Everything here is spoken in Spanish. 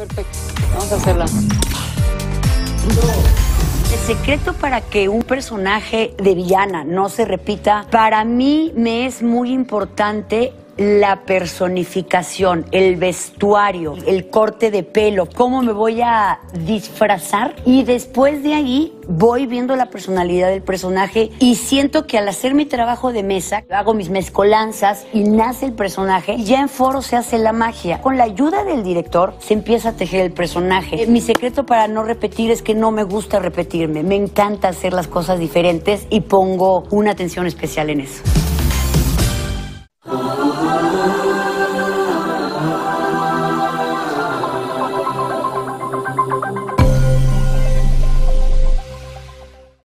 Vamos a hacerla. El secreto para que un personaje de villana no se repita, para mí me es muy importante la personificación, el vestuario, el corte de pelo, cómo me voy a disfrazar y después de ahí voy viendo la personalidad del personaje y siento que al hacer mi trabajo de mesa, hago mis mezcolanzas y nace el personaje ya en foro se hace la magia. Con la ayuda del director se empieza a tejer el personaje. Eh, Mi secreto para no repetir es que no me gusta repetirme, me encanta hacer las cosas diferentes y pongo una atención especial en eso.